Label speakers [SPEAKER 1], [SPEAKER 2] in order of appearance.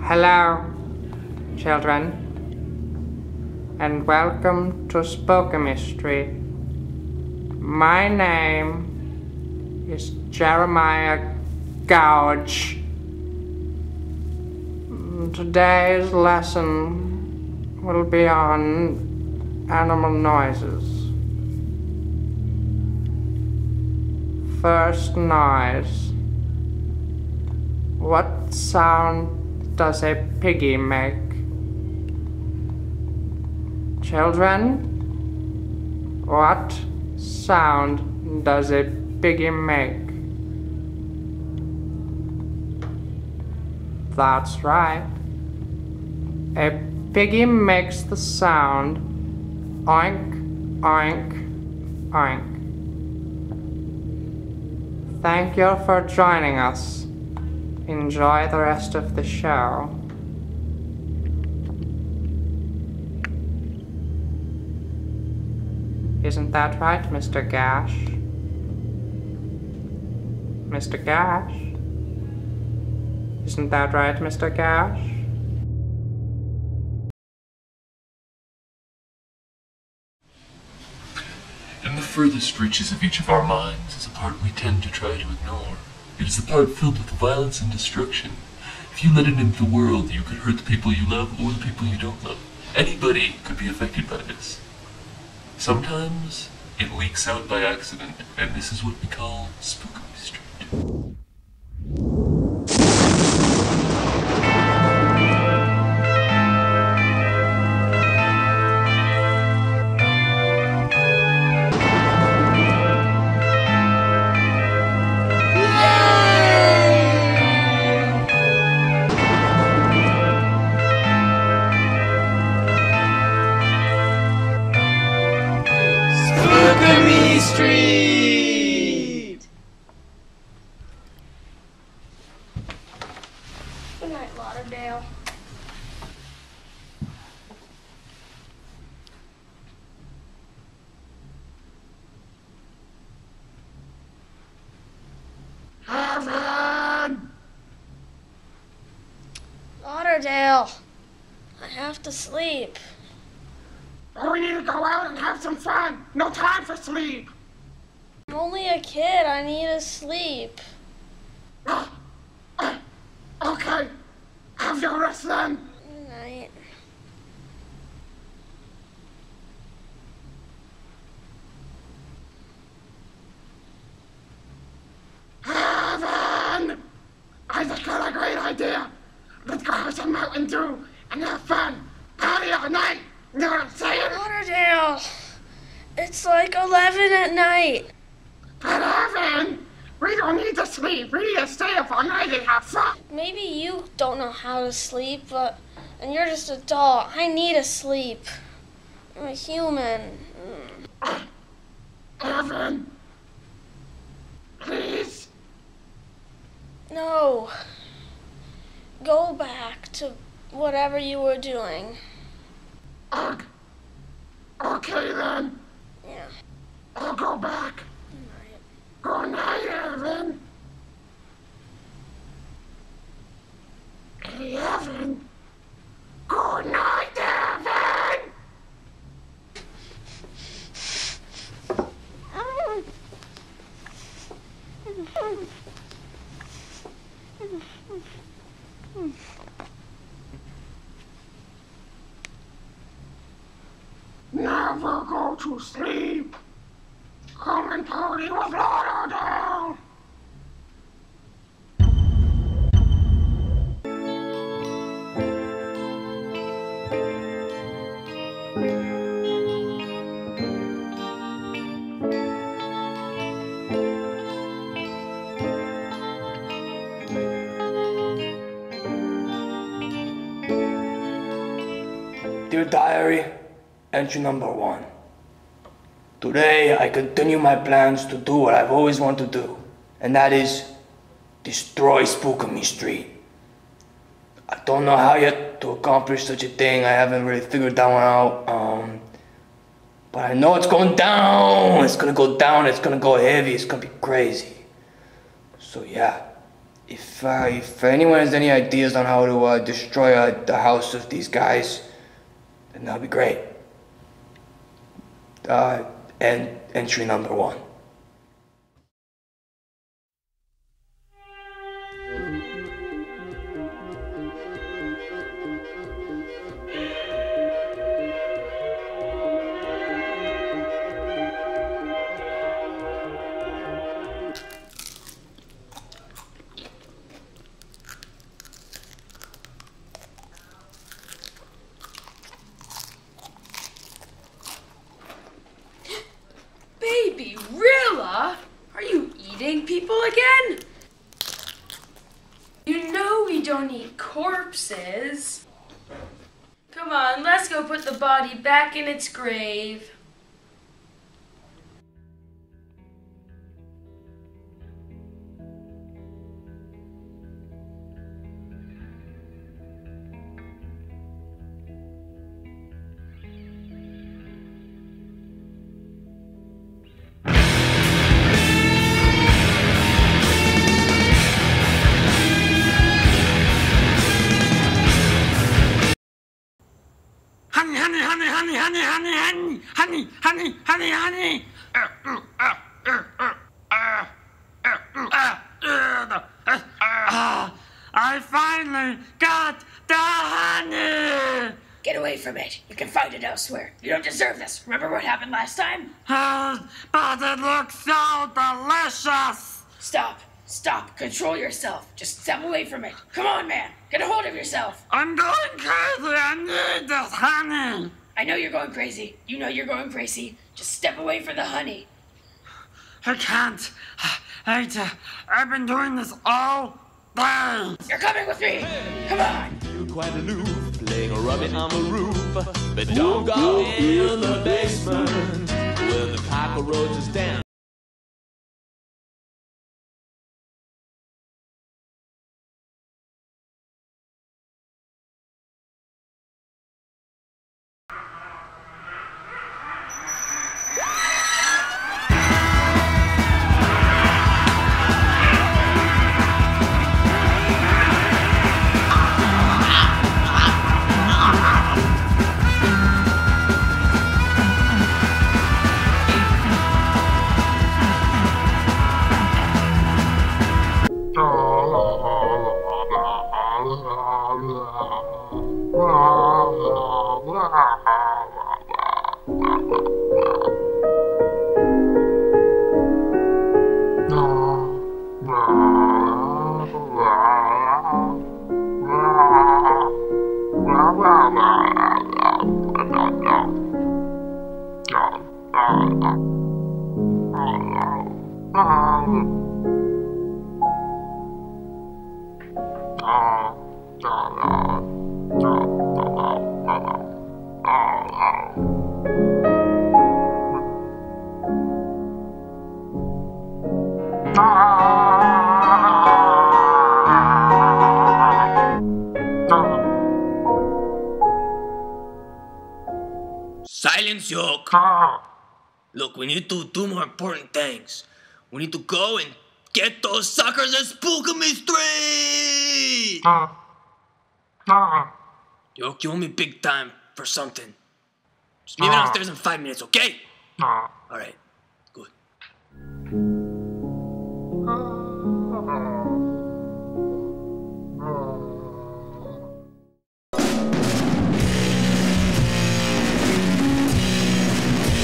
[SPEAKER 1] Hello, children, and welcome to Spookame Street. My name is Jeremiah Gouge. Today's lesson will be on animal noises. First noise. What sound does a piggy make? Children, what sound does a piggy make? That's right. A piggy makes the sound oink, oink, oink. Thank you for joining us. Enjoy the rest of the show. Isn't that right, Mr. Gash? Mr. Gash? Isn't that right, Mr. Gash?
[SPEAKER 2] In the furthest reaches of each of our minds is a part we tend to try to ignore. It is the part filled with violence and destruction. If you let it into the world, you could hurt the people you love or the people you don't love. Anybody could be affected by this. Sometimes it leaks out by accident, and this is what we call Spookame Street.
[SPEAKER 3] Lauderdale, I have to sleep.
[SPEAKER 4] We need to go out and have some fun. No time for sleep.
[SPEAKER 3] I'm only a kid. I need to sleep.
[SPEAKER 4] Okay. Have your rest then.
[SPEAKER 3] Good night.
[SPEAKER 4] Heaven! I just got a great idea. Let's go some Mountain and have fun. Party all night. You know what I'm saying?
[SPEAKER 3] Lauderdale, it's like 11 at night.
[SPEAKER 4] But Heaven, we don't need to sleep. We need to stay up all night and have fun.
[SPEAKER 3] Maybe you don't know how to sleep, but and you're just a doll. I need to sleep. I'm a human. Mm.
[SPEAKER 4] Heaven. Please.
[SPEAKER 3] No. Go back to whatever you were doing.
[SPEAKER 4] Ugh. Okay then.
[SPEAKER 3] Yeah.
[SPEAKER 4] I'll go back. Good night, Evan. Hey, Evan. Good night, Evan. Never go sleep. Come and party with Lauderdale.
[SPEAKER 5] Dear Diary, entry number one. Today I continue my plans to do what I've always wanted to do, and that is destroy Spookame Street. I don't know how yet to accomplish such a thing. I haven't really figured that one out. Um, but I know it's going down. It's gonna go down. It's gonna go heavy. It's gonna be crazy. So yeah, if uh, if anyone has any ideas on how to uh, destroy uh, the house of these guys, then that'd be great. Uh, and entry number one.
[SPEAKER 6] Eating people again? You know we don't eat corpses. Come on, let's go put the body back in its grave.
[SPEAKER 7] Honey, honey, honey, honey, honey, honey, honey, honey. I finally got the honey.
[SPEAKER 8] Get away from it. You can find it elsewhere. You don't deserve this. Remember what happened last time?
[SPEAKER 7] Uh, but it looks so delicious.
[SPEAKER 8] Stop. Stop. Control yourself. Just step away from it. Come on, man. Get a hold of yourself.
[SPEAKER 7] I'm going crazy. I need this honey.
[SPEAKER 8] I know you're going crazy. You know you're going crazy. Just step away from the honey.
[SPEAKER 7] I can't. I, uh, I've been doing this all day.
[SPEAKER 8] You're coming with me. Come on.
[SPEAKER 9] You're quite aloof, playing a rummy on the roof. But don't go in the basement where the cockroaches dance. Oh.
[SPEAKER 5] Silence your car. Look, we need to do more important things. We need to go and get those suckers at Spookame Street! You, you owe me big time for something. Just meet me downstairs in five minutes, okay? Alright.